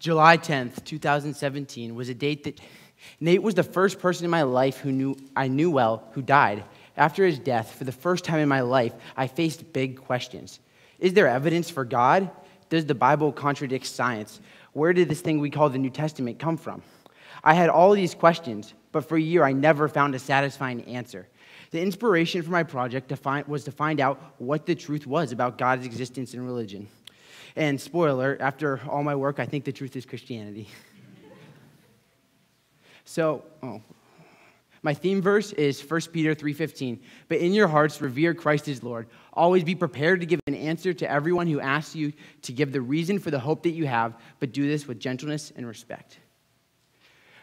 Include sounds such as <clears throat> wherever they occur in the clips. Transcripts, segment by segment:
July 10th, 2017 was a date that Nate was the first person in my life who knew I knew well who died. After his death, for the first time in my life, I faced big questions. Is there evidence for God? Does the Bible contradict science? Where did this thing we call the New Testament come from? I had all these questions, but for a year I never found a satisfying answer. The inspiration for my project to find, was to find out what the truth was about God's existence and religion. And spoiler, after all my work, I think the truth is Christianity. <laughs> so, oh, my theme verse is 1 Peter 3:15. But in your hearts revere Christ as Lord. Always be prepared to give an answer to everyone who asks you to give the reason for the hope that you have, but do this with gentleness and respect.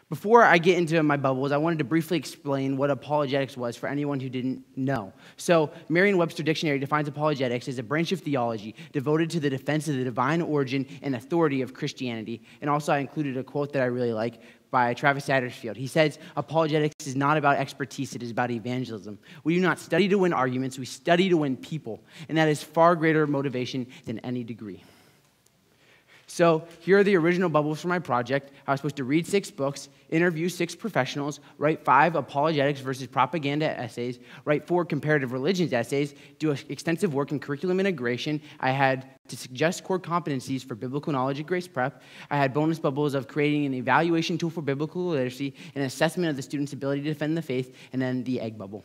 Before I get into my bubbles, I wanted to briefly explain what apologetics was for anyone who didn't know. So, Merriam Webster Dictionary defines apologetics as a branch of theology devoted to the defense of the divine origin and authority of Christianity. And also, I included a quote that I really like by Travis Satterfield. He says, Apologetics is not about expertise, it is about evangelism. We do not study to win arguments, we study to win people. And that is far greater motivation than any degree. So here are the original bubbles for my project. I was supposed to read six books, interview six professionals, write five apologetics versus propaganda essays, write four comparative religions essays, do extensive work in curriculum integration. I had to suggest core competencies for biblical knowledge at Grace Prep. I had bonus bubbles of creating an evaluation tool for biblical literacy, an assessment of the student's ability to defend the faith, and then the egg bubble.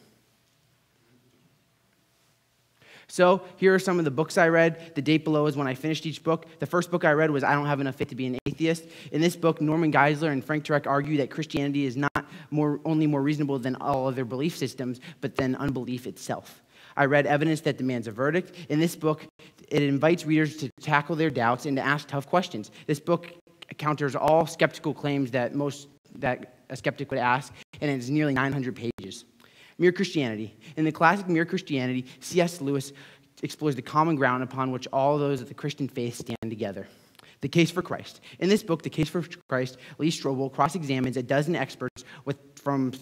So here are some of the books I read. The date below is when I finished each book. The first book I read was I Don't Have Enough Faith to Be an Atheist. In this book, Norman Geisler and Frank Turek argue that Christianity is not more, only more reasonable than all other belief systems, but than unbelief itself. I read Evidence That Demands a Verdict. In this book, it invites readers to tackle their doubts and to ask tough questions. This book counters all skeptical claims that most that a skeptic would ask, and it's nearly 900 pages. Mere Christianity. In the classic Mere Christianity, C.S. Lewis explores the common ground upon which all those of the Christian faith stand together. The Case for Christ. In this book, The Case for Christ, Lee Strobel cross examines a dozen experts with, from,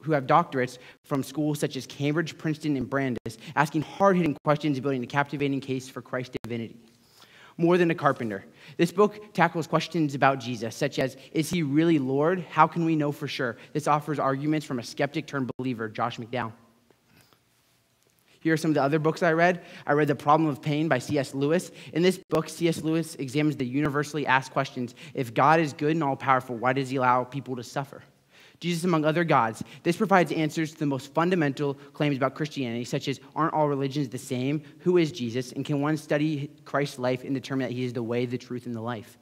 who have doctorates from schools such as Cambridge, Princeton, and Brandeis, asking hard hitting questions, building a captivating case for Christ's divinity more than a carpenter. This book tackles questions about Jesus, such as Is he really Lord? How can we know for sure? This offers arguments from a skeptic turned believer, Josh McDowell. Here are some of the other books I read. I read The Problem of Pain by C.S. Lewis. In this book, C.S. Lewis examines the universally asked questions If God is good and all powerful, why does he allow people to suffer? Jesus among other gods. This provides answers to the most fundamental claims about Christianity, such as aren't all religions the same? Who is Jesus? And can one study Christ's life and determine that he is the way, the truth, and the life?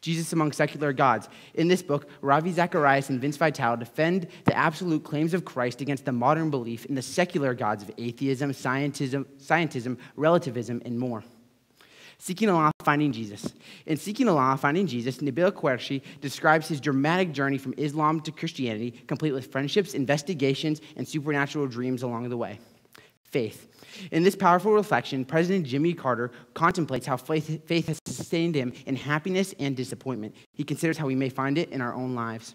Jesus among secular gods. In this book, Ravi Zacharias and Vince Vitale defend the absolute claims of Christ against the modern belief in the secular gods of atheism, scientism, scientism relativism, and more. Seeking Allah, Finding Jesus. In Seeking Allah, Finding Jesus, Nabil Qureshi describes his dramatic journey from Islam to Christianity, complete with friendships, investigations, and supernatural dreams along the way. Faith. In this powerful reflection, President Jimmy Carter contemplates how faith, faith has sustained him in happiness and disappointment. He considers how we may find it in our own lives.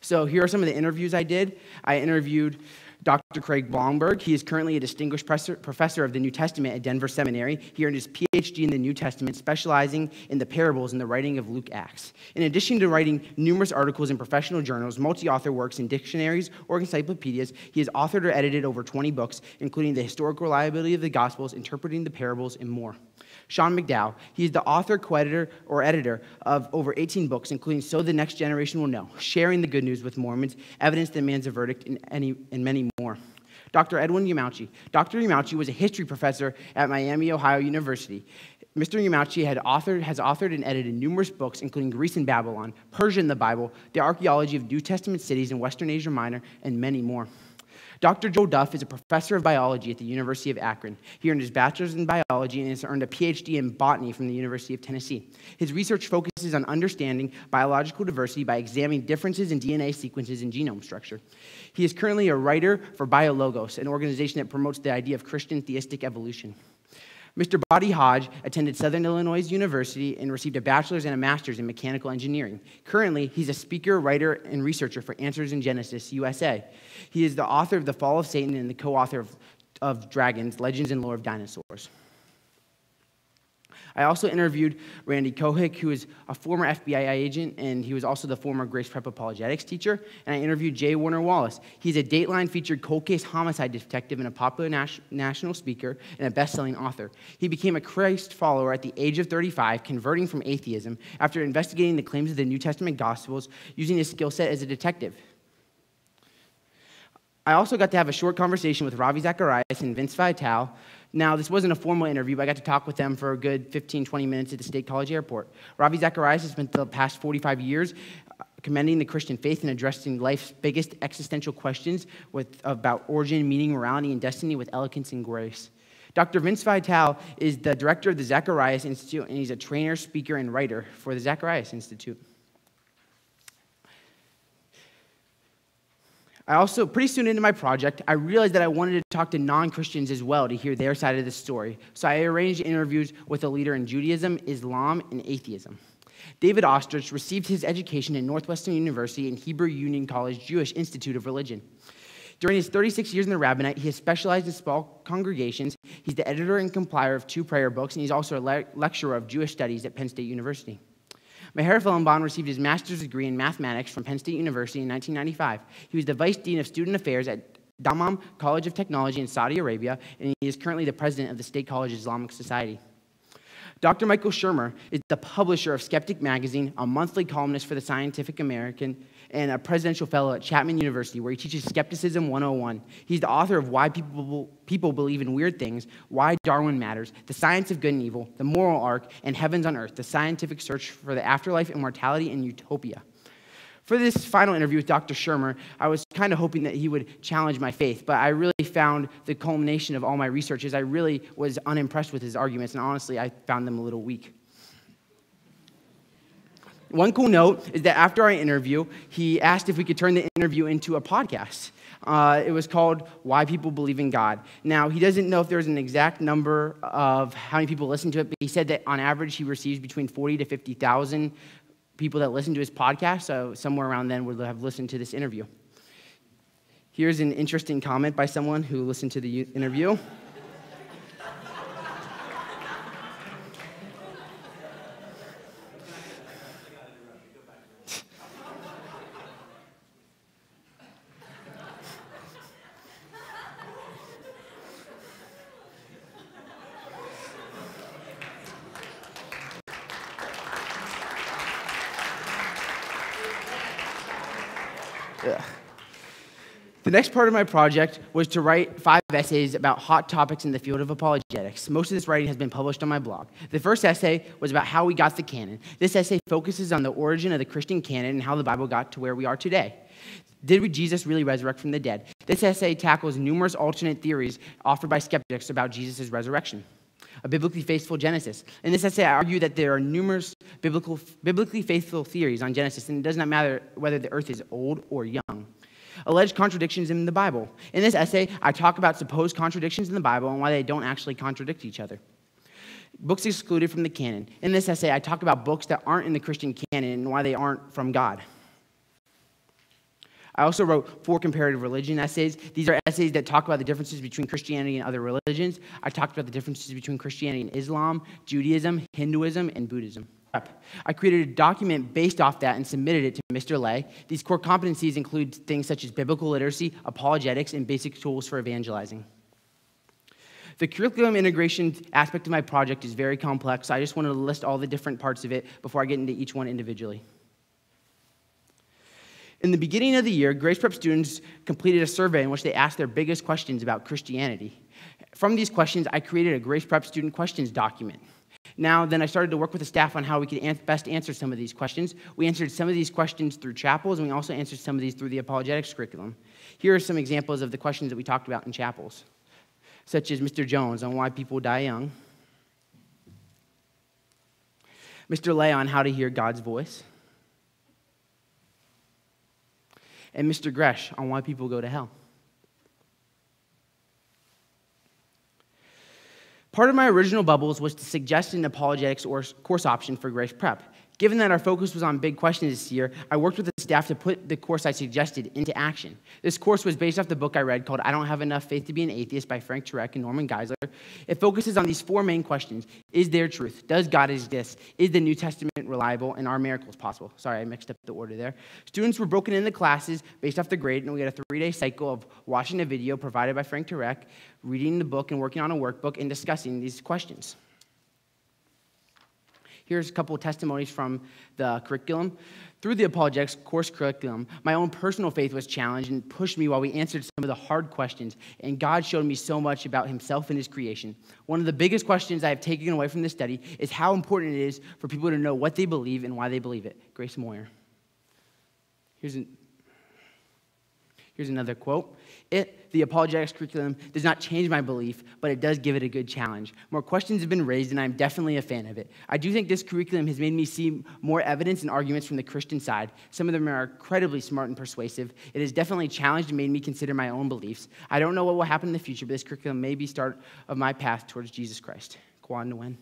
So, here are some of the interviews I did. I interviewed Dr. Craig Blomberg. He is currently a distinguished professor of the New Testament at Denver Seminary. He earned his PhD in the New Testament, specializing in the parables and the writing of Luke Acts. In addition to writing numerous articles in professional journals, multi author works in dictionaries or encyclopedias, he has authored or edited over 20 books, including The Historical Reliability of the Gospels, Interpreting the Parables, and more. Sean McDowell. He's the author, co-editor, or editor of over 18 books, including So the Next Generation Will Know, Sharing the Good News with Mormons, Evidence That Demands a Verdict, and, any, and many more. Dr. Edwin Yamauchi. Dr. Yamauchi was a history professor at Miami, Ohio University. Mr. Yamauchi had authored, has authored and edited numerous books, including Greece and Babylon, Persia and the Bible, the archaeology of New Testament cities in Western Asia Minor, and many more. Dr. Joel Duff is a professor of biology at the University of Akron. He earned his bachelor's in biology and has earned a PhD in botany from the University of Tennessee. His research focuses on understanding biological diversity by examining differences in DNA sequences and genome structure. He is currently a writer for BioLogos, an organization that promotes the idea of Christian theistic evolution. Mr. Bodie Hodge attended Southern Illinois University and received a bachelor's and a master's in mechanical engineering. Currently, he's a speaker, writer, and researcher for Answers in Genesis USA. He is the author of The Fall of Satan and the co author of of Dragons Legends and Lore of Dinosaurs. I also interviewed Randy Kohik, who is a former FBI agent, and he was also the former Grace Prep apologetics teacher. And I interviewed J. Warner Wallace. He's a Dateline featured cold case homicide detective and a popular nas- national speaker and a best selling author. He became a Christ follower at the age of 35, converting from atheism after investigating the claims of the New Testament Gospels using his skill set as a detective. I also got to have a short conversation with Ravi Zacharias and Vince Vitale, now, this wasn't a formal interview, but I got to talk with them for a good 15, 20 minutes at the State College Airport. Ravi Zacharias has spent the past 45 years uh, commending the Christian faith and addressing life's biggest existential questions with, about origin, meaning, morality, and destiny with eloquence and grace. Dr. Vince Vitale is the director of the Zacharias Institute, and he's a trainer, speaker, and writer for the Zacharias Institute. I also, pretty soon into my project, I realized that I wanted to talk to non Christians as well to hear their side of the story. So I arranged interviews with a leader in Judaism, Islam, and atheism. David Ostrich received his education at Northwestern University and Hebrew Union College Jewish Institute of Religion. During his 36 years in the rabbinate, he has specialized in small congregations. He's the editor and compiler of two prayer books, and he's also a le- lecturer of Jewish studies at Penn State University. Meher Fellenbaum received his master's degree in mathematics from Penn State University in 1995. He was the vice dean of student affairs at Dammam College of Technology in Saudi Arabia, and he is currently the president of the State College Islamic Society. Dr. Michael Shermer is the publisher of Skeptic Magazine, a monthly columnist for the Scientific American, and a presidential fellow at Chapman University, where he teaches Skepticism 101. He's the author of Why People, People Believe in Weird Things, Why Darwin Matters, The Science of Good and Evil, The Moral Arc, and Heavens on Earth, the scientific search for the afterlife, immortality, and utopia. For this final interview with Dr. Shermer, I was kind of hoping that he would challenge my faith, but I really found the culmination of all my research is I really was unimpressed with his arguments, and honestly, I found them a little weak. One cool note is that after our interview, he asked if we could turn the interview into a podcast. Uh, it was called Why People Believe in God. Now, he doesn't know if there's an exact number of how many people listen to it, but he said that on average he receives between 40 to 50,000 people that listen to his podcast, so somewhere around then would have listened to this interview. Here's an interesting comment by someone who listened to the interview. Next part of my project was to write five essays about hot topics in the field of apologetics. Most of this writing has been published on my blog. The first essay was about how we got the canon. This essay focuses on the origin of the Christian canon and how the Bible got to where we are today. Did Jesus really resurrect from the dead? This essay tackles numerous alternate theories offered by skeptics about Jesus' resurrection. A biblically faithful Genesis. In this essay, I argue that there are numerous biblical, biblically faithful theories on Genesis, and it does not matter whether the earth is old or young alleged contradictions in the Bible. In this essay, I talk about supposed contradictions in the Bible and why they don't actually contradict each other. Books excluded from the canon. In this essay, I talk about books that aren't in the Christian canon and why they aren't from God. I also wrote four comparative religion essays. These are essays that talk about the differences between Christianity and other religions. I talked about the differences between Christianity and Islam, Judaism, Hinduism, and Buddhism. I created a document based off that and submitted it to Mr. Lay. These core competencies include things such as biblical literacy, apologetics, and basic tools for evangelizing. The curriculum integration aspect of my project is very complex. I just wanted to list all the different parts of it before I get into each one individually. In the beginning of the year, Grace Prep students completed a survey in which they asked their biggest questions about Christianity. From these questions, I created a Grace Prep student questions document. Now, then I started to work with the staff on how we could best answer some of these questions. We answered some of these questions through chapels, and we also answered some of these through the apologetics curriculum. Here are some examples of the questions that we talked about in chapels, such as Mr. Jones on why people die young, Mr. Lay on how to hear God's voice, and Mr. Gresh on why people go to hell. Part of my original bubbles was to suggest an apologetics or course option for Grace Prep. Given that our focus was on big questions this year, I worked with the staff to put the course I suggested into action. This course was based off the book I read called I Don't Have Enough Faith to Be an Atheist by Frank Turek and Norman Geisler. It focuses on these four main questions Is there truth? Does God exist? Is the New Testament reliable? And are miracles possible? Sorry, I mixed up the order there. Students were broken into classes based off the grade, and we had a three day cycle of watching a video provided by Frank Turek, reading the book, and working on a workbook and discussing these questions. Here's a couple of testimonies from the curriculum. Through the apologetics course curriculum, my own personal faith was challenged and pushed me while we answered some of the hard questions, and God showed me so much about Himself and His creation. One of the biggest questions I have taken away from this study is how important it is for people to know what they believe and why they believe it. Grace Moyer. Here's an Here's another quote. It, the apologetics curriculum, does not change my belief, but it does give it a good challenge. More questions have been raised, and I'm definitely a fan of it. I do think this curriculum has made me see more evidence and arguments from the Christian side. Some of them are incredibly smart and persuasive. It has definitely challenged and made me consider my own beliefs. I don't know what will happen in the future, but this curriculum may be start of my path towards Jesus Christ. Kwan Nguyen.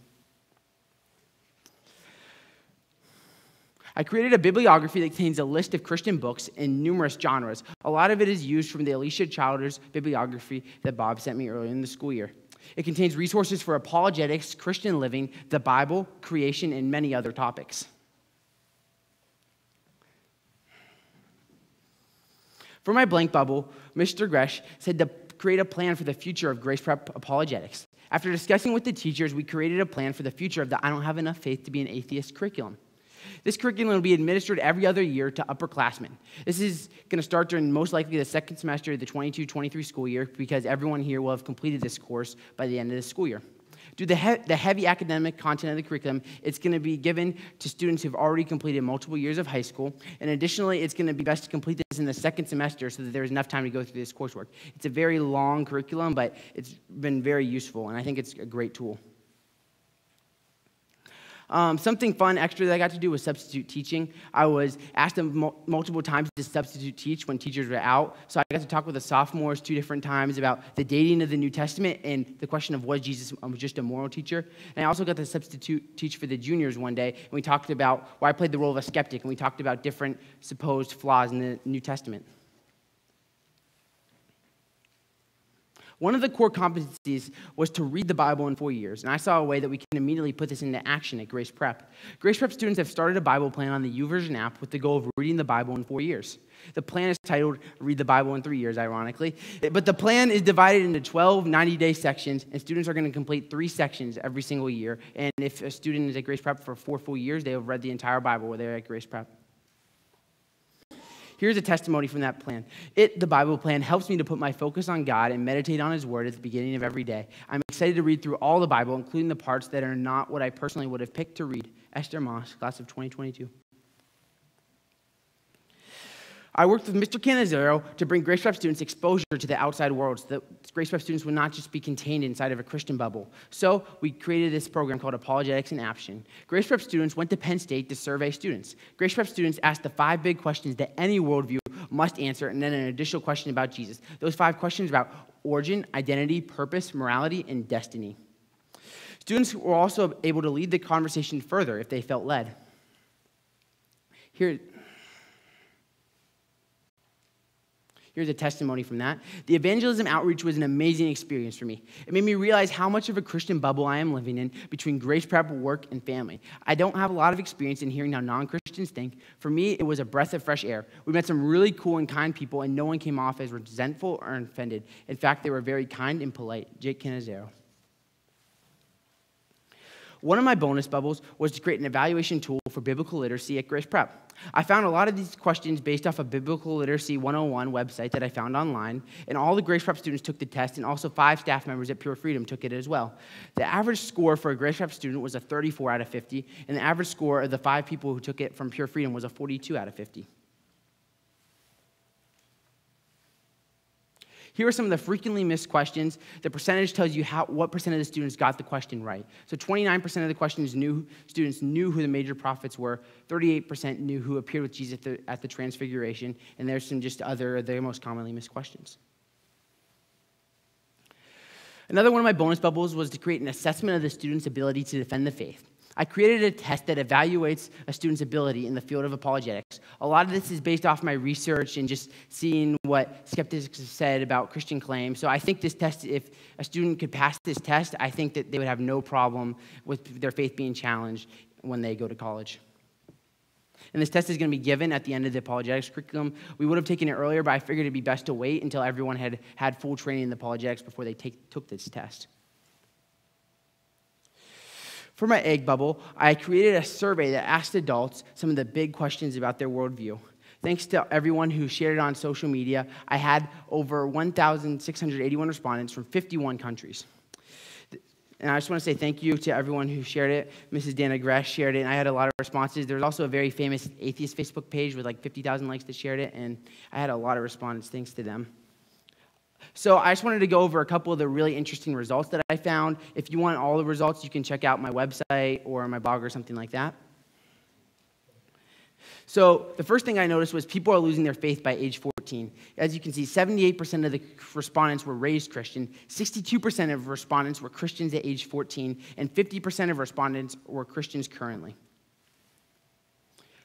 I created a bibliography that contains a list of Christian books in numerous genres. A lot of it is used from the Alisa Childers bibliography that Bob sent me earlier in the school year. It contains resources for apologetics, Christian living, the Bible, creation, and many other topics. For my blank bubble, Mr. Gresh said to create a plan for the future of Grace Prep apologetics. After discussing with the teachers, we created a plan for the future of the I Don't Have Enough Faith to Be an Atheist curriculum. This curriculum will be administered every other year to upperclassmen. This is going to start during most likely the second semester of the 22 23 school year because everyone here will have completed this course by the end of the school year. Due to the, he- the heavy academic content of the curriculum, it's going to be given to students who've already completed multiple years of high school. And additionally, it's going to be best to complete this in the second semester so that there's enough time to go through this coursework. It's a very long curriculum, but it's been very useful, and I think it's a great tool. Um, something fun extra that I got to do was substitute teaching. I was asked multiple times to substitute teach when teachers were out. So I got to talk with the sophomores two different times about the dating of the New Testament and the question of was Jesus um, just a moral teacher. And I also got to substitute teach for the juniors one day. And we talked about, well, I played the role of a skeptic, and we talked about different supposed flaws in the New Testament. One of the core competencies was to read the Bible in four years, and I saw a way that we can immediately put this into action at Grace Prep. Grace Prep students have started a Bible plan on the YouVersion app with the goal of reading the Bible in four years. The plan is titled Read the Bible in Three Years, ironically. But the plan is divided into 12 90 day sections, and students are going to complete three sections every single year. And if a student is at Grace Prep for four full years, they have read the entire Bible while they're at Grace Prep. Here's a testimony from that plan. It, the Bible plan, helps me to put my focus on God and meditate on His Word at the beginning of every day. I'm excited to read through all the Bible, including the parts that are not what I personally would have picked to read. Esther Moss, class of 2022. I worked with Mr. Canizero to bring Grace Prep students exposure to the outside world so that Grace Prep students would not just be contained inside of a Christian bubble. So we created this program called Apologetics in Action. Grace Prep students went to Penn State to survey students. Grace Prep students asked the five big questions that any worldview must answer, and then an additional question about Jesus. Those five questions about origin, identity, purpose, morality, and destiny. Students were also able to lead the conversation further if they felt led. Here, Here's a testimony from that. The evangelism outreach was an amazing experience for me. It made me realize how much of a Christian bubble I am living in between grace prep, work, and family. I don't have a lot of experience in hearing how non Christians think. For me, it was a breath of fresh air. We met some really cool and kind people, and no one came off as resentful or offended. In fact, they were very kind and polite. Jake Canizero. One of my bonus bubbles was to create an evaluation tool for biblical literacy at Grace Prep. I found a lot of these questions based off a Biblical Literacy 101 website that I found online, and all the Grace Prep students took the test, and also five staff members at Pure Freedom took it as well. The average score for a Grace Prep student was a 34 out of 50, and the average score of the five people who took it from Pure Freedom was a 42 out of 50. Here are some of the frequently missed questions. The percentage tells you how, what percent of the students got the question right. So 29% of the questions knew students knew who the major prophets were. 38% knew who appeared with Jesus at the, at the Transfiguration. And there's some just other, the most commonly missed questions. Another one of my bonus bubbles was to create an assessment of the student's ability to defend the faith. I created a test that evaluates a student's ability in the field of apologetics. A lot of this is based off my research and just seeing what skeptics have said about Christian claims. So I think this test, if a student could pass this test, I think that they would have no problem with their faith being challenged when they go to college. And this test is going to be given at the end of the apologetics curriculum. We would have taken it earlier, but I figured it'd be best to wait until everyone had had full training in apologetics before they take, took this test. For my egg bubble, I created a survey that asked adults some of the big questions about their worldview. Thanks to everyone who shared it on social media, I had over 1,681 respondents from 51 countries. And I just want to say thank you to everyone who shared it. Mrs. Dannah Gresh shared it, and I had a lot of responses. There was also a very famous atheist Facebook page with like 50,000 likes that shared it, and I had a lot of respondents thanks to them. So I just wanted to go over a couple of the really interesting results that I found. If you want all the results, you can check out my website or my blog or something like that. So the first thing I noticed was people are losing their faith by age 14. As you can see, 78% of the respondents were raised Christian, 62% of respondents were Christians at age 14, and 50% of respondents were Christians currently.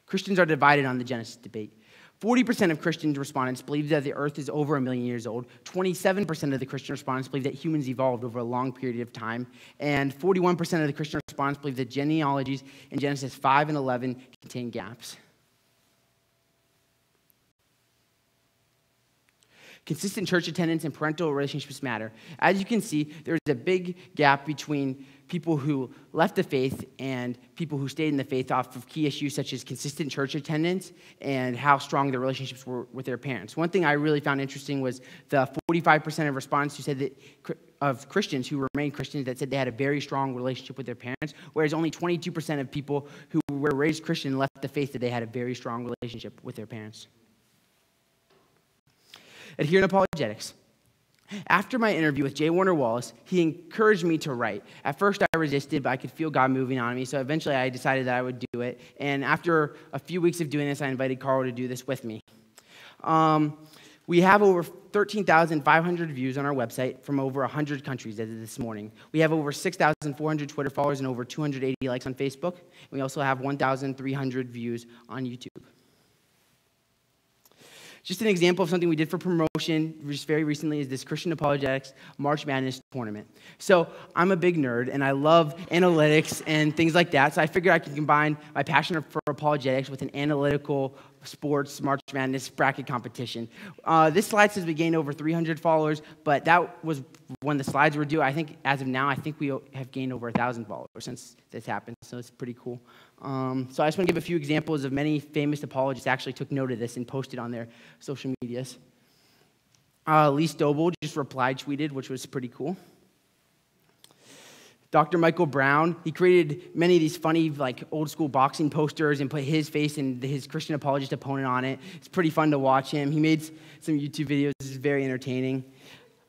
Christians are divided on the Genesis debate. 40% of Christian respondents believe that the earth is over a million years old. 27% of the Christian respondents believe that humans evolved over a long period of time. And 41% of the Christian respondents believe that genealogies in Genesis 5 and 11 contain gaps. Consistent church attendance and parental relationships matter. As you can see, there's a big gap between people who left the faith and people who stayed in the faith off of key issues such as consistent church attendance and how strong their relationships were with their parents. One thing I really found interesting was the 45% of respondents who said that of Christians who remained Christians that said they had a very strong relationship with their parents, whereas only 22% of people who were raised Christian left the faith that they had a very strong relationship with their parents adhere to apologetics. After my interview with J. Warner Wallace, he encouraged me to write. At first, I resisted, but I could feel God moving on me, so eventually I decided that I would do it. And after a few weeks of doing this, I invited Carl to do this with me. Um, we have over 13,500 views on our website from over 100 countries as of this morning. We have over 6,400 Twitter followers and over 280 likes on Facebook. We also have 1,300 views on YouTube. Just an example of something we did for promotion just very recently is this Christian Apologetics March Madness tournament. So I'm a big nerd and I love analytics and things like that. So I figured I could combine my passion for apologetics with an analytical sports March Madness bracket competition. Uh, this slide says we gained over 300 followers, but that was when the slides were due. I think as of now, I think we have gained over 1,000 followers since this happened, so it's pretty cool. Um, so I just want to give a few examples of many famous apologists actually took note of this and posted on their social medias. Uh, Lee Strobel just replied, tweeted, which was pretty cool. Dr. Michael Brown, he created many of these funny, like old school boxing posters and put his face and his Christian apologist opponent on it. It's pretty fun to watch him. He made some YouTube videos, it's very entertaining.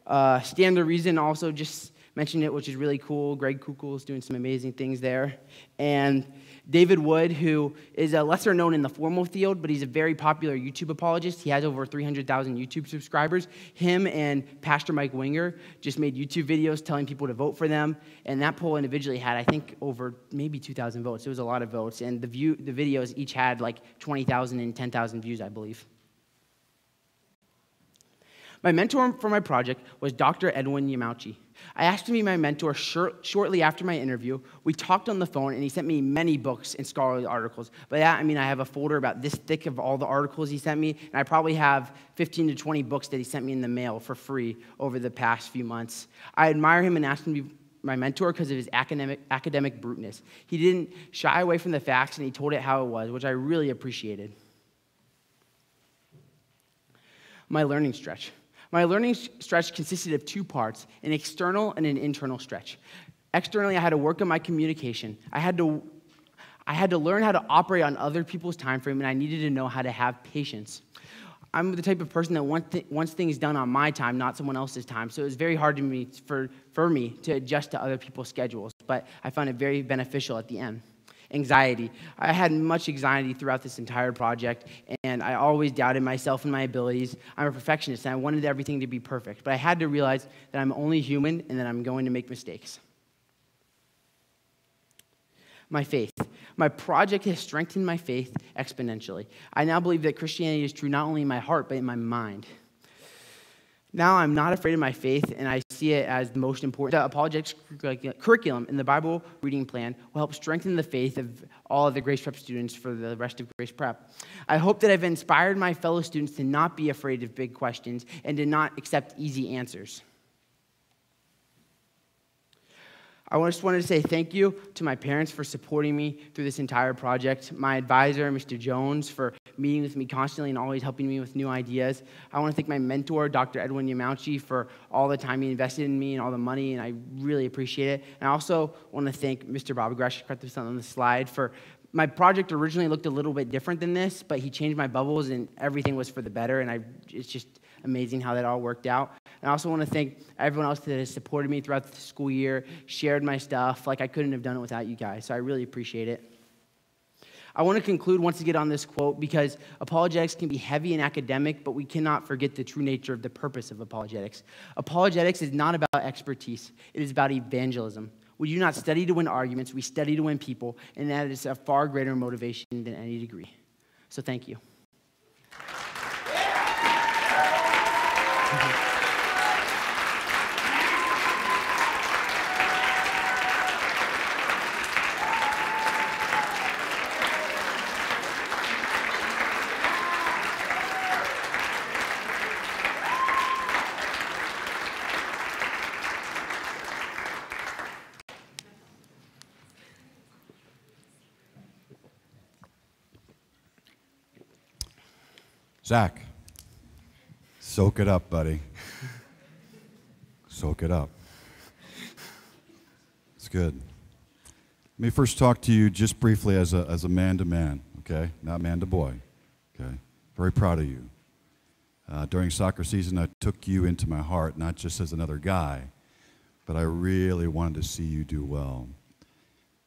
Uh, Stand to Reason also just mentioned it, which is really cool. Greg Koukl is doing some amazing things there. And David Wood, who is a lesser known in the formal field, but he's a very popular YouTube apologist. He has over 300,000 YouTube subscribers. Him and Pastor Mike Winger just made YouTube videos telling people to vote for them. And that poll individually had, I think, over maybe 2,000 votes. It was a lot of votes. And the, view, the videos each had like 20,000 and 10,000 views, I believe. My mentor for my project was Dr. Edwin Yamauchi. I asked him to be my mentor short, shortly after my interview. We talked on the phone, and he sent me many books and scholarly articles. By that, I mean I have a folder about this thick of all the articles he sent me, and I probably have 15 to 20 books that he sent me in the mail for free over the past few months. I admire him and asked him to be my mentor because of his academic, academic bruteness. He didn't shy away from the facts, and he told it how it was, which I really appreciated. My learning stretch. My learning stretch consisted of two parts an external and an internal stretch. Externally, I had to work on my communication. I had to, I had to learn how to operate on other people's time frame, and I needed to know how to have patience. I'm the type of person that wants, th- wants things done on my time, not someone else's time. So it was very hard to me, for, for me to adjust to other people's schedules, but I found it very beneficial at the end anxiety. I had much anxiety throughout this entire project, and I always doubted myself and my abilities. I'm a perfectionist, and I wanted everything to be perfect. But I had to realize that I'm only human and that I'm going to make mistakes. my faith. My project has strengthened my faith exponentially. I now believe that Christianity is true not only in my heart, but in my mind. Now I'm not afraid of my faith, and I see it as the most important. The apologetics curriculum in the Bible reading plan will help strengthen the faith of all of the Grace Prep students for the rest of Grace Prep. I hope that I've inspired my fellow students to not be afraid of big questions and to not accept easy answers. I just wanted to say thank you to my parents for supporting me through this entire project, my advisor, Mr. Jones, for meeting with me constantly and always helping me with new ideas. I want to thank my mentor, Dr. Edwin Yamauchi, for all the time he invested in me and all the money, and I really appreciate it. And I also want to thank Mr. Bobby Gresh, correct this on the slide, for my project originally looked a little bit different than this, but he changed my bubbles and everything was for the better, and I, it's just amazing how that all worked out. And I also want to thank everyone else that has supported me throughout the school year, shared my stuff. Like I couldn't have done it without you guys. So I really appreciate it. I want to conclude once again on this quote because apologetics can be heavy and academic, but we cannot forget the true nature of the purpose of apologetics. Apologetics is not about expertise, it is about evangelism. We do not study to win arguments, we study to win people, and that is a far greater motivation than any degree. So thank you. Zach, soak it up, buddy. soak it up. It's good. Let me first talk to you just briefly as a, as a man to man, okay? Not man to boy, okay? Very proud of you. Uh, during soccer season, I took you into my heart, not just as another guy, but I really wanted to see you do well.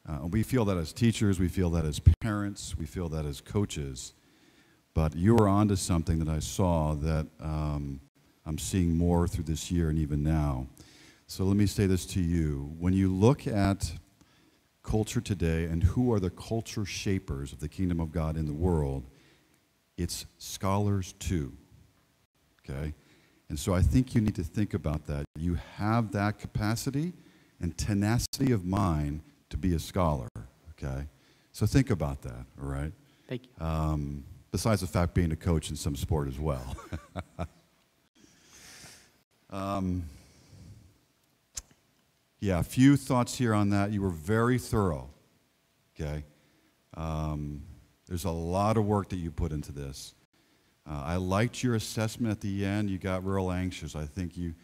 Uh, we feel that as teachers, we feel that as parents, we feel that as coaches. But you were onto something that I saw that um, I'm seeing more through this year and even now. So let me say this to you. When you look at culture today and who are the culture shapers of the kingdom of God in the world, it's scholars too. Okay? And so I think you need to think about that. You have that capacity and tenacity of mind to be a scholar. Okay? So think about that, all right? Thank you. Um, besides the fact being a coach in some sport as well. <laughs> um, yeah, a few thoughts here on that. You were very thorough, okay? Um, there's a lot of work that you put into this. Uh, I liked your assessment at the end. You got real anxious. I think you,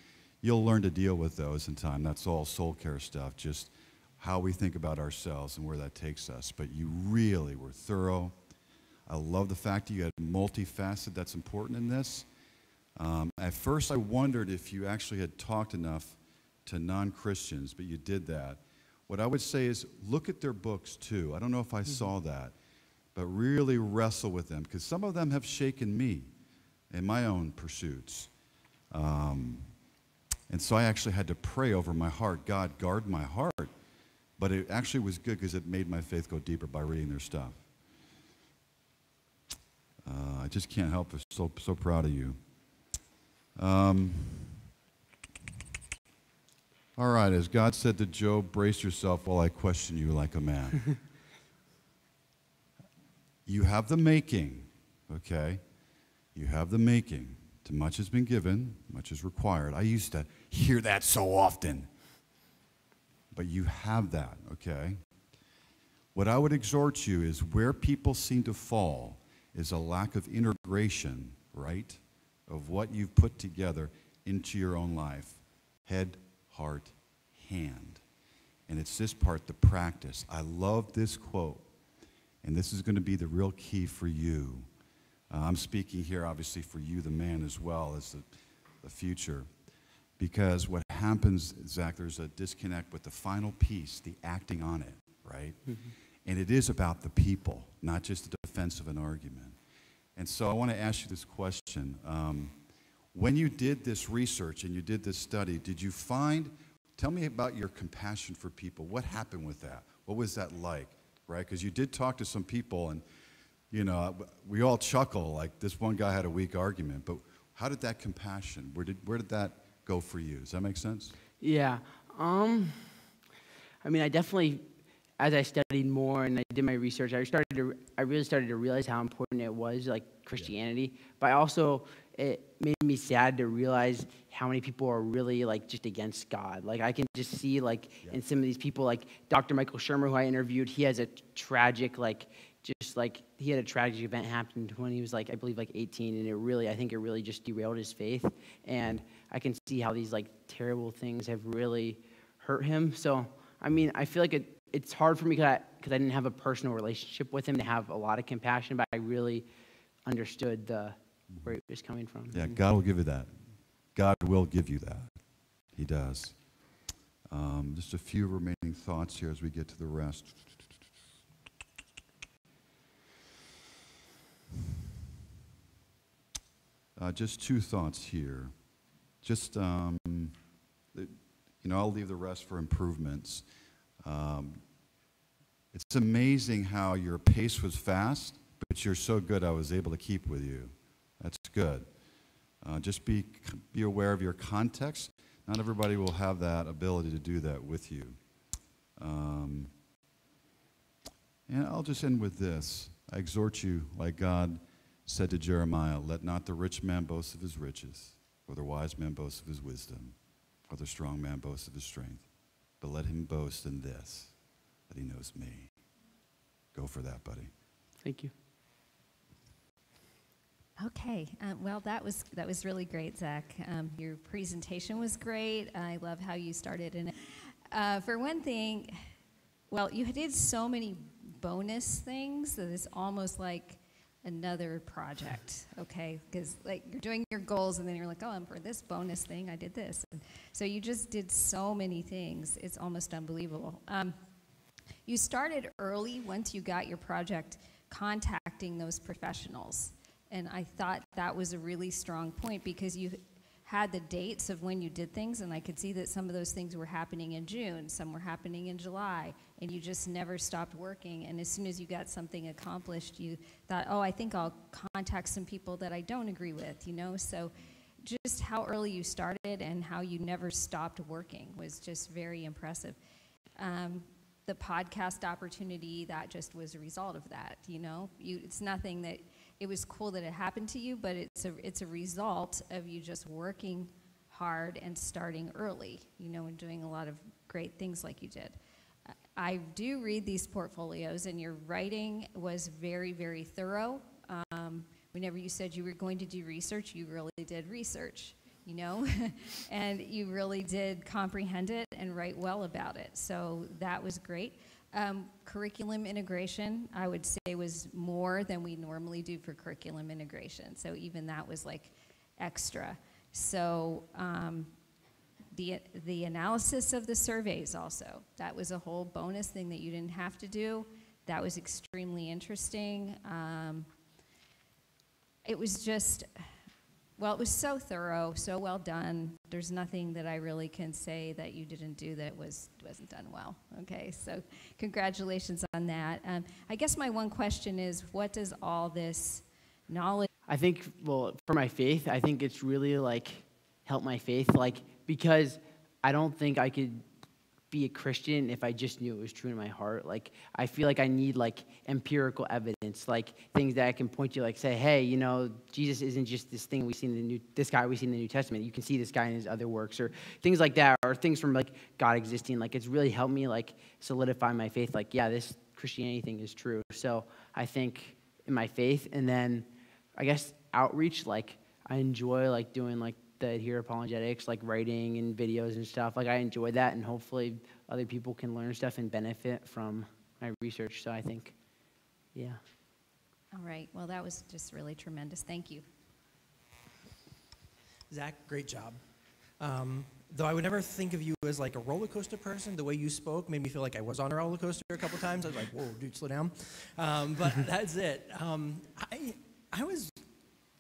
you'll learn to deal with those in time. That's all soul care stuff, just how we think about ourselves and where that takes us. But you really were thorough. I love the fact that you had multifaceted. That's important in this. Um, at first, I wondered if you actually had talked enough to non Christians, but you did that. What I would say is look at their books too. I don't know if I mm-hmm. saw that, but really wrestle with them because some of them have shaken me in my own pursuits. Um, and so I actually had to pray over my heart God, guard my heart. But it actually was good because it made my faith go deeper by reading their stuff. Uh, I just can't help but so, so proud of you. Um, all right, as God said to Job, brace yourself while I question you like a man. <laughs> you have the making, okay? You have the making. Too much has been given, much is required. I used to hear that so often. But you have that, okay? What I would exhort you is where people seem to fall is a lack of integration, right, of what you've put together into your own life head, heart, hand. And it's this part, the practice. I love this quote, and this is going to be the real key for you. Uh, I'm speaking here, obviously, for you, the man, as well as the, the future. Because what happens, Zach, there's a disconnect with the final piece, the acting on it, right? Mm-hmm. And it is about the people, not just the defense of an argument. And so I want to ask you this question. Um, when you did this research and you did this study, did you find, tell me about your compassion for people. What happened with that? What was that like? right? Because you did talk to some people, and you know, we all chuckle like this one guy had a weak argument, but how did that compassion? Where did where did that go for you? Does that make sense? Yeah. Um, I mean, I definitely, as I studied more and I did my research, I started to, I really started to realize how important it was, like Christianity. Yeah. But also, it made me sad to realize how many people are really like just against God. Like I can just see like yeah. in some of these people, like Dr. Michael Shermer, who I interviewed, he has a tragic like just like he had a tragic event happen when he was like I believe like 18, and it really I think it really just derailed his faith. And I can see how these like terrible things have really hurt him. So I mean I feel like it, it's hard for me because I, I didn't have a personal relationship with him to have a lot of compassion, but I really understood the where it was coming from. Yeah, God will give you that. God will give you that. He does. Um, just a few remaining thoughts here as we get to the rest. Uh, just two thoughts here. Just, um, you know, I'll leave the rest for improvements. Um, it's amazing how your pace was fast, but you're so good I was able to keep with you. That's good. Uh, just be, be aware of your context. Not everybody will have that ability to do that with you. Um, and I'll just end with this. I exhort you, like God said to Jeremiah, Let not the rich man boast of his riches, or the wise man boast of his wisdom, or the strong man boast of his strength, but let him boast in this, that he knows me. Go for that, buddy. Thank you. Okay, um, well, that was that was really great, Zach. Um, your presentation was great. I love how you started in it. Uh, for one thing, well, you did so many bonus things that it's almost like another project, <laughs> okay? Because like you're doing your goals and then you're like, oh, and for this bonus thing, I did this. And so you just did so many things. It's almost unbelievable. Um, you started early once you got your project contacting those professionals. And I thought that was a really strong point because you had the dates of when you did things, and I could see that some of those things were happening in June, some were happening in July, and you just never stopped working. And as soon as you got something accomplished, you thought, oh, I think I'll contact some people that I don't agree with, you know? So just how early you started and how you never stopped working was just very impressive. Um, the podcast opportunity, that just was a result of that, you know? You, it's nothing that, it was cool that it happened to you, but it's a, it's a result of you just working hard and starting early, you know, and doing a lot of great things like you did. I do read these portfolios, and your writing was very, very thorough. Um, whenever you said you were going to do research, you really did research, you know, <laughs> and you really did comprehend it and write well about it. So that was great. Um, curriculum integration, I would say, was more than we normally do for curriculum integration. So even that was like extra. So um, the, the analysis of the surveys also. That was a whole bonus thing that you didn't have to do. That was extremely interesting. Um, it was just, well, it was so thorough, so well done. There's nothing that I really can say that you didn't do that was, wasn't done well. Okay, so congratulations on that. Um, I guess my one question is what does all this knowledge? I think, well, for my faith, I think it's really like help my faith. Like, because I don't think I could be a Christian if I just knew it was true in my heart. Like I feel like I need like empirical evidence, like things that I can point to, like say, hey, you know, Jesus isn't just this thing we see in the new, this guy we see in the New Testament. You can see this guy in his other works, or things like that, or things from like God existing. Like it's really helped me like solidify my faith. Like yeah, this Christianity thing is true. So I think in my faith, and then I guess outreach. Like I enjoy like doing like the Adhere Apologetics, like writing and videos and stuff. Like I enjoy that, and hopefully other people can learn stuff and benefit from my research. So I think, yeah. All right. Well, that was just really tremendous. Thank you. Zach, great job. Um, though I would never think of you as like a roller coaster person, the way you spoke made me feel like I was on a roller coaster a couple times. I was like, "Whoa, dude, slow down." Um, but <laughs> that's it. Um, I I was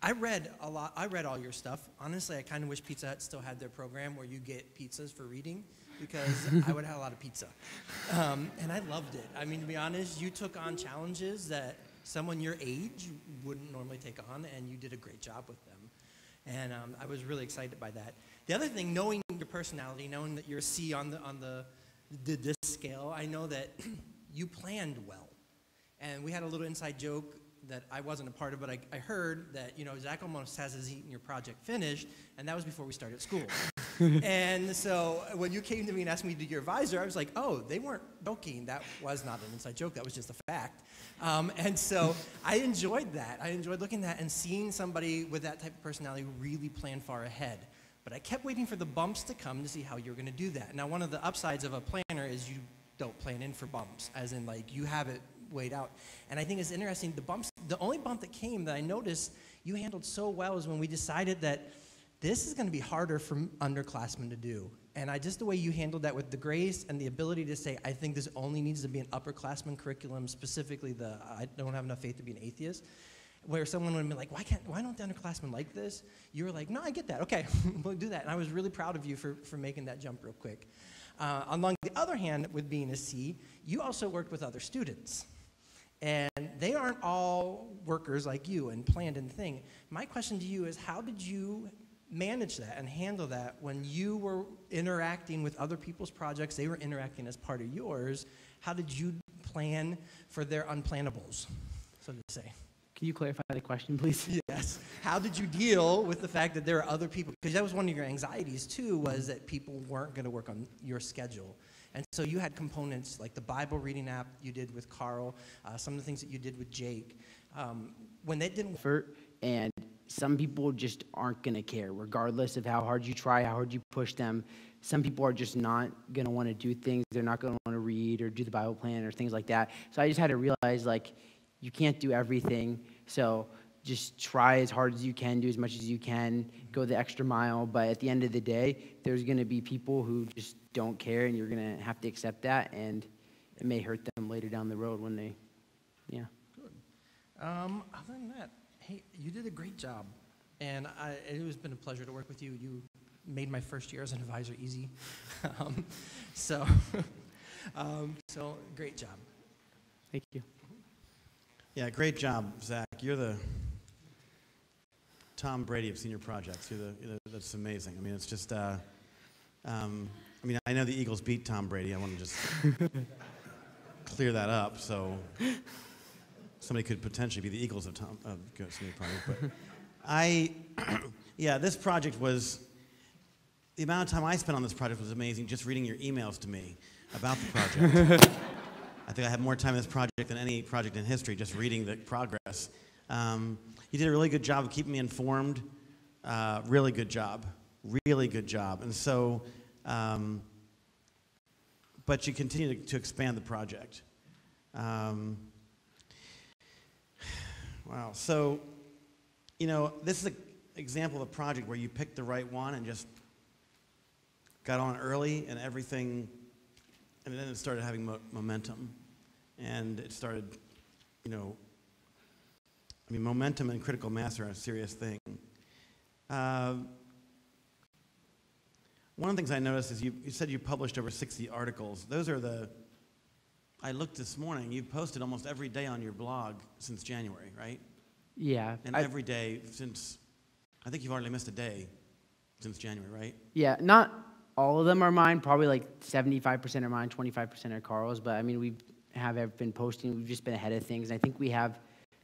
I read a lot. I read all your stuff. Honestly, I kind of wish Pizza Hut still had their program where you get pizzas for reading. because <laughs> I would have had a lot of pizza. Um, and I loved it. I mean, to be honest, you took on challenges that someone your age wouldn't normally take on, and you did a great job with them. And um, I was really excited by that. The other thing, knowing your personality, knowing that you're a C on the, on the, the this scale, I know that <clears throat> you planned well. And we had a little inside joke that I wasn't a part of, but I, I heard that, you know, Zac almost has his eating your project finished, and that was before we started school. <laughs> and so when you came to me and asked me to be your advisor, I was like, oh, they weren't joking. That was not an inside joke. That was just a fact. Um, and so I enjoyed that. I enjoyed looking at that and seeing somebody with that type of personality really plan far ahead. But I kept waiting for the bumps to come to see how you were going to do that. Now, one of the upsides of a planner is you don't plan in for bumps, as in, like, you have it weighed out. And I think it's interesting, the bumps, the only bump that came that I noticed you handled so well is when we decided that this is going to be harder for underclassmen to do. And I just the way you handled that with the grace and the ability to say, I think this only needs to be an upperclassman curriculum, specifically the I don't have enough faith to be an atheist, where someone would be like, why can't why don't the underclassmen like this? You were like, no, I get that. Okay, <laughs> we'll do that. And I was really proud of you for, for making that jump real quick. Uh, on the other hand, with being a C, you also worked with other students. And they aren't all workers like you and planned and thing. My question to you is how did you manage that and handle that when you were interacting with other people's projects, they were interacting as part of yours? How did you plan for their unplannables, so to say? Can you clarify the question, please? <laughs> Yes. How did you deal with the fact that there are other people? Because that was one of your anxieties too, was that people weren't going to work on your schedule. And so you had components like the Bible reading app you did with Carl, uh, some of the things that you did with Jake. Um, when that didn't work, and some people just aren't going to care, regardless of how hard you try, how hard you push them. Some people are just not going to want to do things. They're not going to want to read or do the Bible plan or things like that. So I just had to realize, like, you can't do everything. So just try as hard as you can, do as much as you can, go the extra mile. But at the end of the day, there's going to be people who just don't care, and you're going to have to accept that, and it may hurt them later down the road when they, yeah. Good. Um, other than that, hey, you did a great job, and I, it has been a pleasure to work with you. You made my first year as an advisor easy, <laughs> um, so, <laughs> um, so great job. Thank you. Yeah, great job, Zac. You're the Tom Brady of senior projects. You're the, you're the that's amazing. I mean, it's just. Uh, um, I mean, I know the Eagles beat Tom Brady. I want to just <laughs> clear that up. So somebody could potentially be the Eagles of Tom of senior project. But I, <clears throat> yeah, this project was. The amount of time I spent on this project was amazing. Just reading your emails to me about the project. <laughs> I think I had more time in this project than any project in history, just reading the progress. Um, you did a really good job of keeping me informed. Uh, really good job. Really good job. And so, um, but you continue to, to expand the project. Um, wow. So, you know, this is an example of a project where you picked the right one and just got on early and everything, and then it started having mo momentum. And it started, you know, I mean, momentum and critical mass are a serious thing. Uh, one of the things I noticed is you, you said you published over 60 articles. Those are the, I looked this morning, you've posted almost every day on your blog since January, right? Yeah. And I, every day since, I think you've hardly missed a day since January, right? Yeah, not all of them are mine. Probably like 75% are mine, 25% are Carl's. But I mean, we have been posting. We've just been ahead of things. I think we have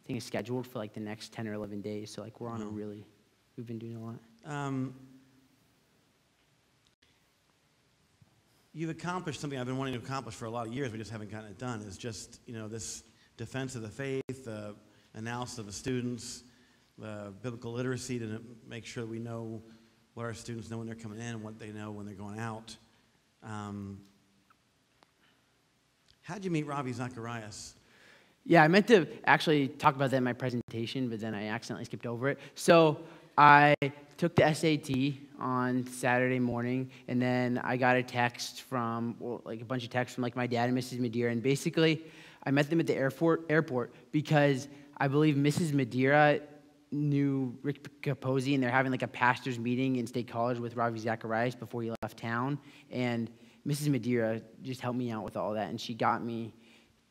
things scheduled for like the next 10 or 11 days. So like we're on a mm-hmm. really, we've been doing a lot. Um, you've accomplished something I've been wanting to accomplish for a lot of years. We just haven't gotten it done. Is just you know this defense of the faith, the analysis of the students, the biblical literacy to make sure we know what our students know when they're coming in and what they know when they're going out. Um, how'd you meet Ravi Zacharias? Yeah, I meant to actually talk about that in my presentation, but then I accidentally skipped over it. So I took the SAT on Saturday morning, and then I got a text from, well, like a bunch of texts from like my dad and Mrs. Madeira, and basically I met them at the airport, airport because I believe Mrs. Madeira knew Rick Capozzi, and they're having like a pastor's meeting in State College with Ravi Zacharias before he left town, and Mrs. Madeira just helped me out with all that, and she got me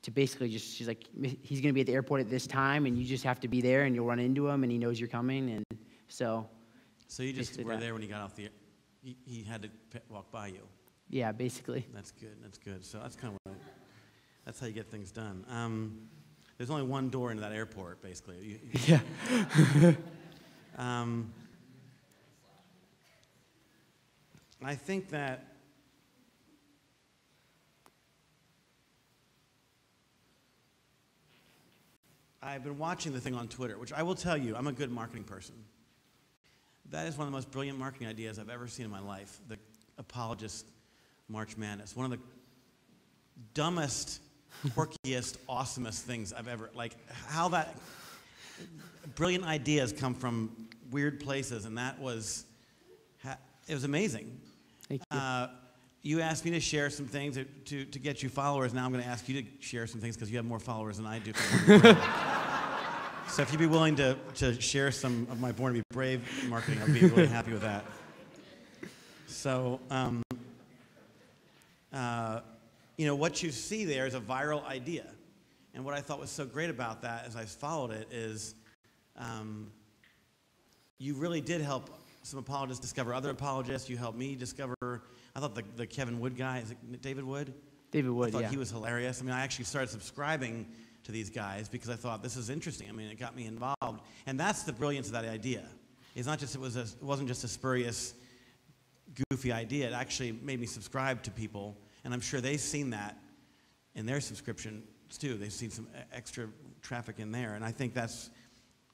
to basically just, she's like, he's going to be at the airport at this time, and you just have to be there, and you'll run into him, and he knows you're coming, and so, So you just were that. there when he got off the, he, he had to walk by you. yeah, basically. That's good. That's good. So that's kind of what, that's how you get things done. Um, there's only one door into that airport, basically. You- you- Yeah. <laughs> um, I think that I've been watching the thing on Twitter, which I will tell you, I'm a good marketing person. That is one of the most brilliant marketing ideas I've ever seen in my life. The apologist March Madness. One of the dumbest, <laughs> quirkiest, awesomest things I've ever like. How that brilliant ideas come from weird places, and that was it was amazing. Thank you. Uh, you asked me to share some things to, to, to get you followers. Now I'm going to ask you to share some things because you have more followers than I do. <laughs> so if you'd be willing to, to share some of my Born to Be Brave marketing, I'd be really <laughs> happy with that. So, um, uh, you know, what you see there is a viral idea. And what I thought was so great about that as I followed it is um, you really did help some apologists discover other apologists. You helped me discover, I thought the, the Kevin Wood guy, is it David Wood? David I Wood, thought yeah. he was hilarious. I mean, I actually started subscribing to these guys because I thought this is interesting. I mean, it got me involved, and that's the brilliance of that idea. It's not just it was a, it wasn't just a spurious, goofy idea. It actually made me subscribe to people, and I'm sure they've seen that in their subscriptions too. They've seen some extra traffic in there, and I think that's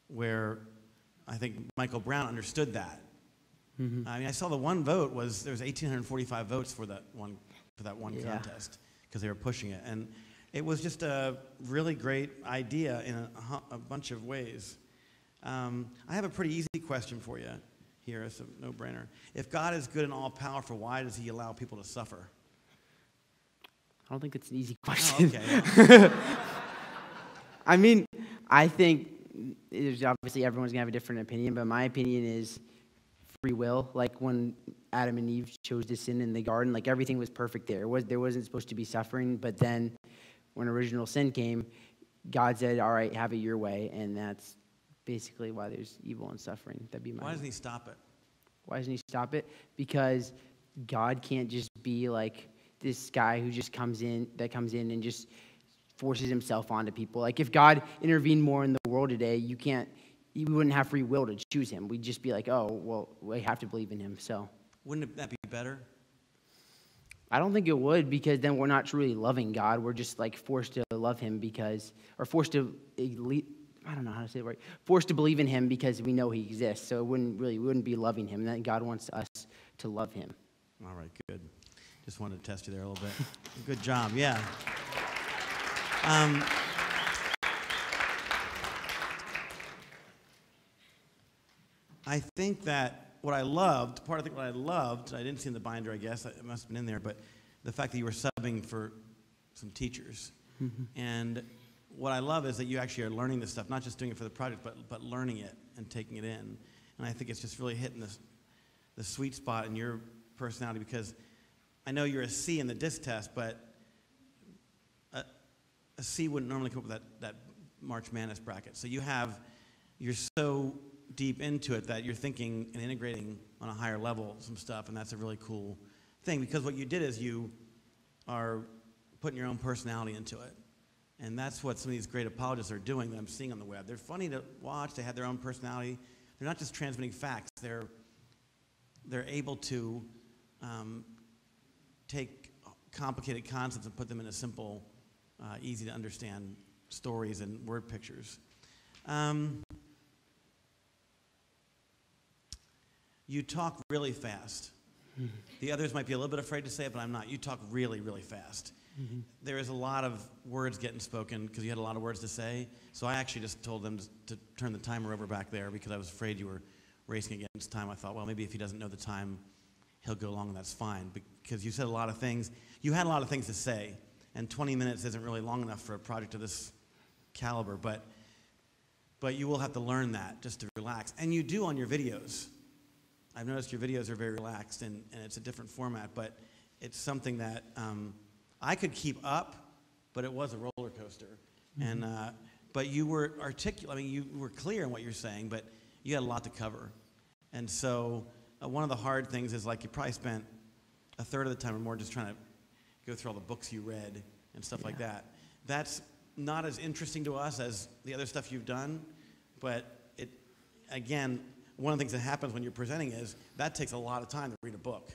where I think Michael Brown understood that. Mm-hmm. I mean, I saw the one vote was there was 1,845 votes for that one for that one Yeah. contest because they were pushing it, and it was just a really great idea in a, a bunch of ways. Um, I have a pretty easy question for you here. It's a no-brainer. If God is good and all-powerful, why does He allow people to suffer? I don't think it's an easy Oh, question. okay. yeah. <laughs> I mean, I think there's obviously everyone's gonna have a different opinion, but my opinion is free will. Like when Adam and Eve chose to sin in the garden, like everything was perfect there. It was there wasn't supposed to be suffering, but then when original sin came, God said, "All right, have it your way," and that's basically why there's evil and suffering. That'd be my. Why doesn't He stop it? Why doesn't he stop it? Because God can't just be like this guy who just comes in, that comes in and just forces himself onto people. Like if God intervened more in the world today, you can't, we wouldn't have free will to choose him. We'd just be like, oh, well, we have to believe in him. So Wouldn't that be better? I don't think it would because then we're not truly loving God. We're just like forced to love him because, or forced to, I don't know how to say it right, forced to believe in him because we know he exists. So it wouldn't really, we wouldn't be loving him. And then God wants us to love him. All right, good. Just wanted to test you there a little bit. Good job, yeah. Um, I think that what I loved, part of the, what I loved, I didn't see in the binder, I guess, it must have been in there, but the fact that you were subbing for some teachers. Mm-hmm. And what I love is that you actually are learning this stuff, not just doing it for the project, but, but learning it and taking it in. And I think it's just really hitting this, the sweet spot in your personality because I know you're a C in the DISC test, but a, a C wouldn't normally come up with that, that March Madness bracket. So you have, you're so deep into it that you're thinking and integrating on a higher level some stuff, and that's a really cool thing because what you did is you are putting your own personality into it. And that's what some of these great apologists are doing that I'm seeing on the web. They're funny to watch, they have their own personality. They're not just transmitting facts, they're, they're able to um, take complicated concepts and put them into simple, uh, easy to understand stories and word pictures. Um, you talk really fast. Mm-hmm. The others might be a little bit afraid to say it, but I'm not. You talk really, really fast. Mm-hmm. There is a lot of words getting spoken because you had a lot of words to say. So I actually just told them to, to turn the timer over back there because I was afraid you were racing against time. I thought, well, maybe if he doesn't know the time, he'll go along and that's fine. Because you said a lot of things. You had a lot of things to say, and 20 minutes isn't really long enough for a project of this caliber. But but you will have to learn that just to relax. And you do on your videos. I've noticed your videos are very relaxed and, and it's a different format, but it's something that um, I could keep up, but it was a roller coaster. And uh, but you were articulate. I mean, you were clear in what you're saying, but you had a lot to cover. And so uh, one of the hard things is like you probably spent a third of the time or more just trying to go through all the books you read and stuff like that. That's not as interesting to us as the other stuff you've done, but it again, one of the things that happens when you're presenting is that takes a lot of time to read a book.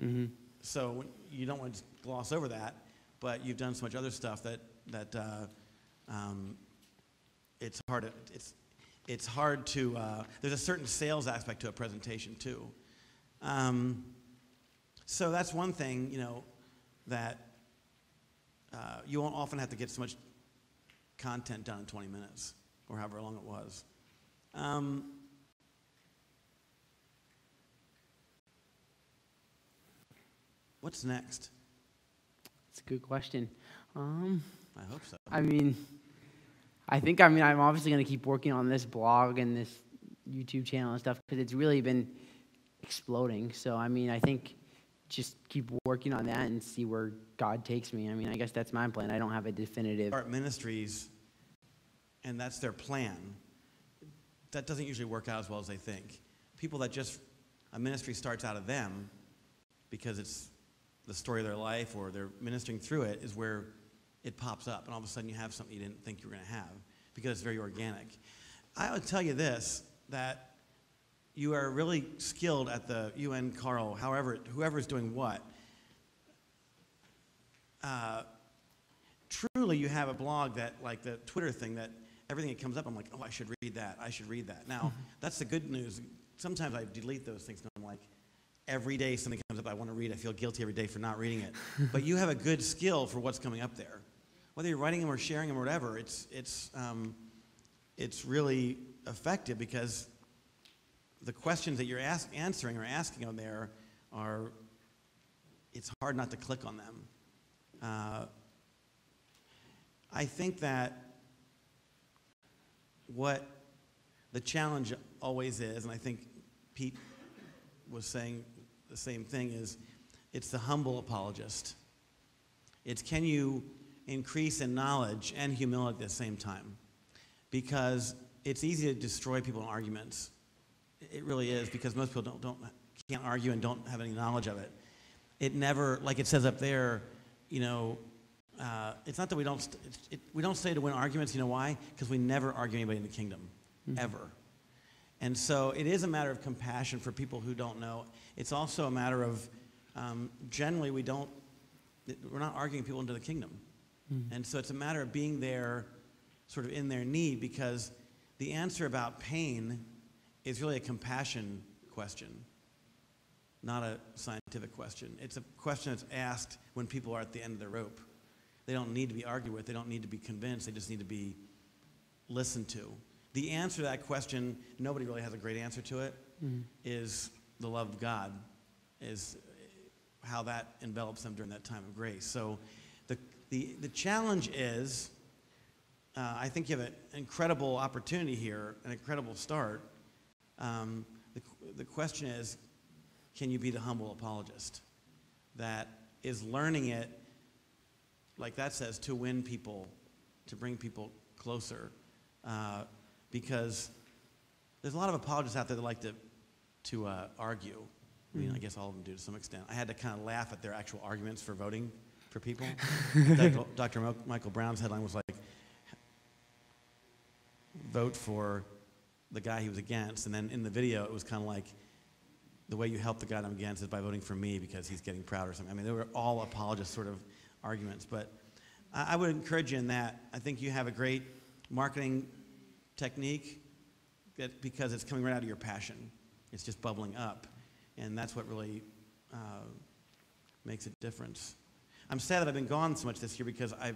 Mm-hmm. So you don't want to just gloss over that, but you've done so much other stuff that that uh, um, it's hard. To, it's it's hard to. Uh, there's a certain sales aspect to a presentation too. Um, so that's one thing you know that uh, you won't often have to get so much content done in 20 minutes or however long it was. Um, what's next? It's a good question. Um, I hope so. I mean, I think I mean I'm obviously going to keep working on this blog and this YouTube channel and stuff because it's really been exploding. So I mean, I think just keep working on that and see where God takes me. I mean, I guess that's my plan. I don't have a definitive. Art ministries, and that's their plan. That doesn't usually work out as well as they think. People that just a ministry starts out of them because it's the story of their life or they're ministering through it is where it pops up, and all of a sudden you have something you didn't think you were going to have because it's very organic. I would tell you this that you are really skilled at the UN Carl, however, whoever's doing what. Uh, truly you have a blog that like the twitter thing that everything that comes up i'm like oh i should read that i should read that now that's the good news sometimes i delete those things and i'm like every day something comes up i want to read i feel guilty every day for not reading it. <laughs> But you have a good skill for what's coming up there. Whether you're writing them or sharing them or whatever it's it's um, it's really effective because the questions that you're ask, answering or asking on there are it's hard not to click on them. Uh, I think that what the challenge always is, and I think Pete was saying the same thing, is it's the humble apologist. It's can you increase in knowledge and humility at the same time? Because it's easy to destroy people in arguments. It really is, because most people don't, don't, can't argue and don't have any knowledge of it. It never, like it says up there, you know, uh, it's not that we don't, it, we don't say to win arguments, you know why? Because we never argue anybody in the kingdom, ever. And so it is a matter of compassion for people who don't know. It's also a matter of, um, generally, we don't, we're not arguing people into the kingdom. And so it's a matter of being there, sort of in their need, because the answer about pain is really a compassion question not a scientific question. It's a question that's asked when people are at the end of the rope. They don't need to be argued with, they don't need to be convinced, they just need to be listened to. The answer to that question, nobody really has a great answer to it, is the love of God, is how that envelops them during that time of grace. So the, the, the challenge is uh, I think you have an incredible opportunity here, an incredible start. Um, the, the question is can you be the humble apologist that is learning it, like that says, to win people, to bring people closer? Uh, because there's a lot of apologists out there that like to, to uh, argue. I mean, I guess all of them do to some extent. I had to kind of laugh at their actual arguments for voting for people. <laughs> Dr. Michael Brown's headline was like, vote for the guy he was against. And then in the video, it was kind of like, the way you help the guy I'm against is by voting for me because he's getting proud or something. I mean, they were all apologist sort of arguments. But I, I would encourage you in that. I think you have a great marketing technique that, because it's coming right out of your passion. It's just bubbling up. And that's what really uh, makes a difference. I'm sad that I've been gone so much this year because I,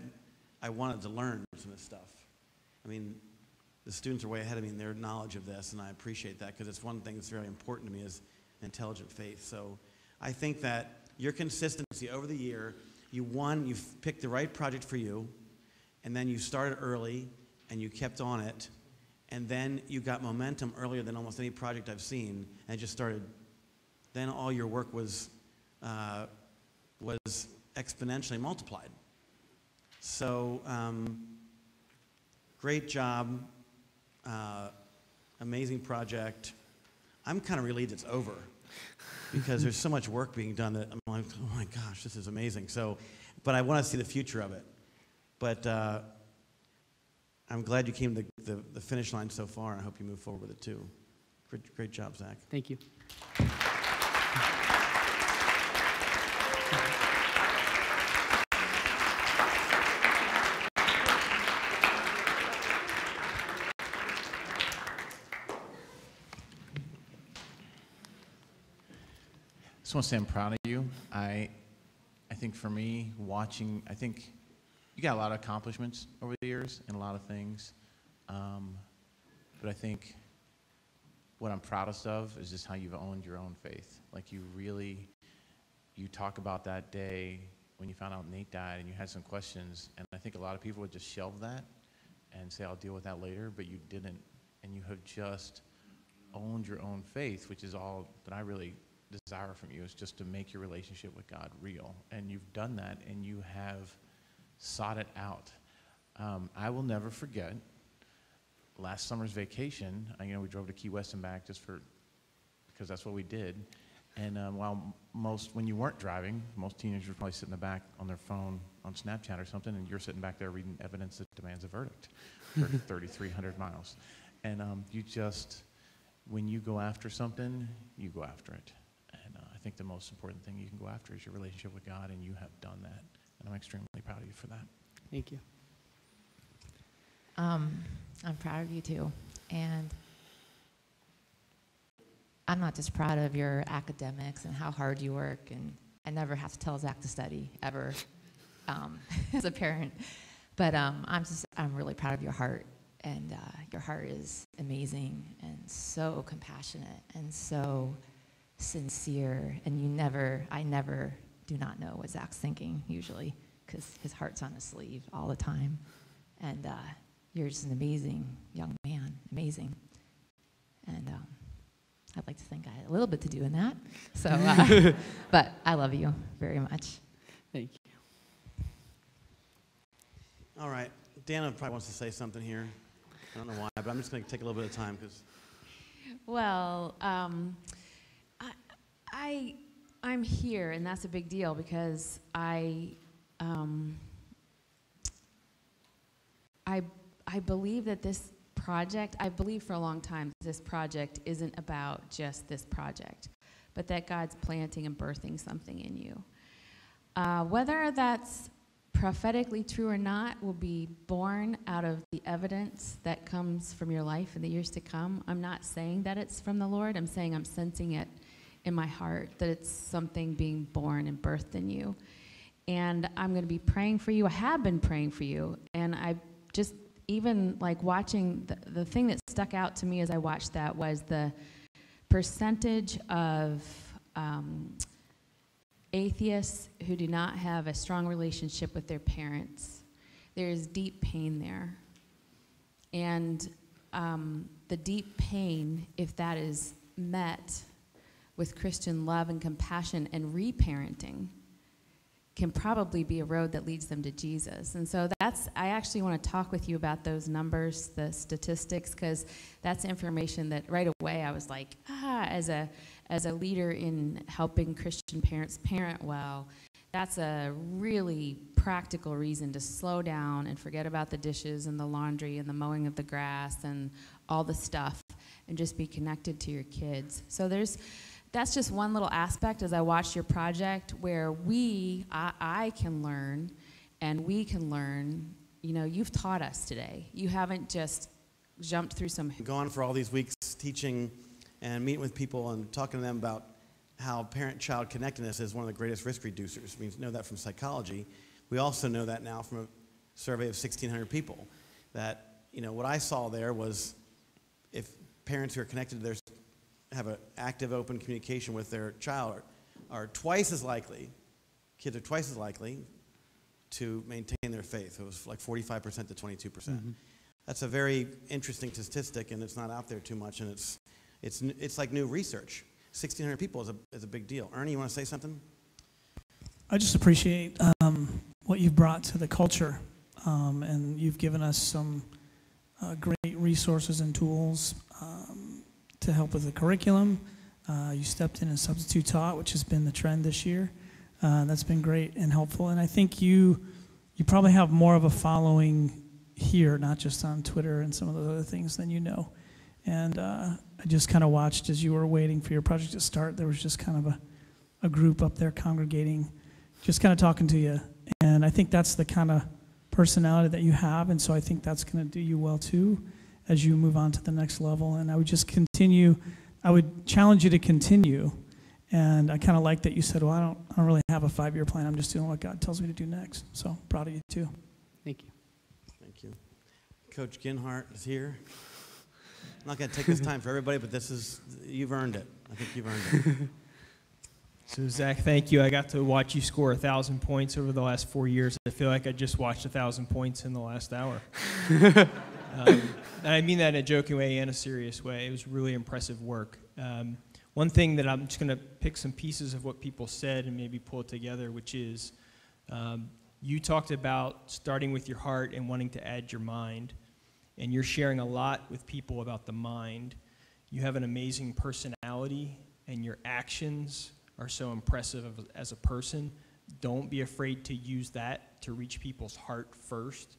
I wanted to learn some of this stuff. I mean, the students are way ahead of me in their knowledge of this, and I appreciate that because it's one thing that's very important to me is intelligent faith. So I think that your consistency over the year, you won, you've picked the right project for you, and then you started early and you kept on it, and then you got momentum earlier than almost any project I've seen, and just started. Then all your work was uh, was exponentially multiplied. So, um, great job, uh, amazing project. I'm kind of relieved it's over because there's so much work being done that I'm like, oh my gosh, this is amazing. So, but I want to see the future of it. But uh, I'm glad you came to the, the, the finish line so far. And I hope you move forward with it too. Great, great job, Zac. Thank you. I just want to say I'm proud of you. I, I think for me, watching, I think you got a lot of accomplishments over the years and a lot of things. Um, but I think what I'm proudest of is just how you've owned your own faith. Like you really, you talk about that day when you found out Nate died and you had some questions. And I think a lot of people would just shelve that and say, I'll deal with that later, but you didn't. And you have just owned your own faith, which is all that I really desire from you is just to make your relationship with God real. And you've done that and you have sought it out. Um, I will never forget last summer's vacation. I, you know, we drove to Key West and back just for, because that's what we did. And um, while most, when you weren't driving, most teenagers were probably sitting in the back on their phone on Snapchat or something, and you're sitting back there reading Evidence That Demands a Verdict for <laughs> 3,300 miles. And um, you just, when you go after something, you go after it. And I think the most important thing you can go after is your relationship with God, and you have done that. And I'm extremely proud of you for that. Thank you. Um, I'm proud of you too. And I'm not just proud of your academics and how hard you work, and I never have to tell Zac to study ever um, <laughs> as a parent. But um, I'm just, I'm really proud of your heart, and uh, your heart is amazing and so compassionate and so sincere, and you never, I never do not know what Zac's thinking usually, because his heart's on his sleeve all the time. And uh, you're just an amazing young man, amazing. And um, I'd like to think I had a little bit to do in that. So, uh, <laughs> but I love you very much. Thank you. All right. Dannah probably wants to say something here. I don't know why, but I'm just going to take a little bit of time because. Well, um, I, I'm here, and that's a big deal because I, um, I, I believe that this project, I believe for a long time, this project isn't about just this project, but that God's planting and birthing something in you. Uh, whether that's prophetically true or not will be born out of the evidence that comes from your life in the years to come. I'm not saying that it's from the Lord, I'm saying I'm sensing it in my heart that it's something being born and birthed in you. And I'm going to be praying for you. I have been praying for you. And I just, even like watching, the, the thing that stuck out to me as I watched that was the percentage of um, atheists who do not have a strong relationship with their parents. There is deep pain there. And um, the deep pain, if that is met with Christian love and compassion and reparenting can probably be a road that leads them to Jesus. And so that's, I actually want to talk with you about those numbers, the statistics, because that's information that right away I was like, ah, as a, as a leader in helping Christian parents parent well, that's a really practical reason to slow down and forget about the dishes and the laundry and the mowing of the grass and all the stuff and just be connected to your kids. So there's, that's just one little aspect as I watched your project where we, I, I can learn and we can learn. You know, you've taught us today. You haven't just jumped through some. Gone for all these weeks teaching and meeting with people and talking to them about how parent child connectedness is one of the greatest risk reducers. We know that from psychology. We also know that now from a survey of 1,600 people. That, you know, what I saw there was if parents who are connected to their have an active, open communication with their child are, are twice as likely, kids are twice as likely to maintain their faith. It was like 45% to 22%. percent mm-hmm. That's a very interesting statistic, and it's not out there too much, and it's, it's, it's like new research. 1,600 people is a, is a big deal. Ernie, you want to say something? I just appreciate um, what you've brought to the culture, um, and you've given us some uh, great resources and tools to help with the curriculum. Uh, you stepped in and substitute taught, which has been the trend this year. Uh, that's been great and helpful, and I think you you probably have more of a following here, not just on Twitter and some of those other things than you know. And uh, I just kind of watched as you were waiting for your project to start. There was just kind of a, a group up there congregating, just kind of talking to you. And I think that's the kind of personality that you have. And so I think that's going to do you well too as you move on to the next level. And I would just continue, I would challenge you to continue. And I kind of like that you said, well, I don't, I don't really have a five year plan. I'm just doing what God tells me to do next. So proud of you too. Thank you. Thank you. Coach Ginhart is here. I'm not going to take this time for everybody, but this is, you've earned it. I think you've earned it. <laughs> So, Zac, thank you. I got to watch you score a 1,000 points over the last four years. I feel like I just watched a 1,000 points in the last hour. <laughs> um, and I mean that in a joking way and a serious way. It was really impressive work. Um, one thing that I'm just going to pick some pieces of what people said and maybe pull it together, which is um, you talked about starting with your heart and wanting to add your mind. And you're sharing a lot with people about the mind. You have an amazing personality, and your actions are so impressive as a person. Don't be afraid to use that to reach people's heart first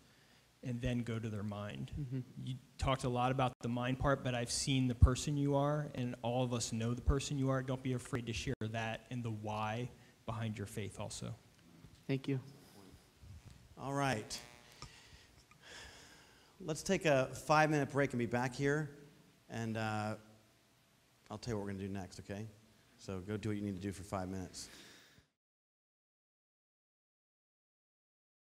and then go to their mind. Mm-hmm. You talked a lot about the mind part, but I've seen the person you are, and all of us know the person you are. Don't be afraid to share that and the why behind your faith also. Thank you. All right. Let's take a five minute break and be back here. And uh, I'll tell you what we're going to do next, okay? So go do what you need to do for five minutes.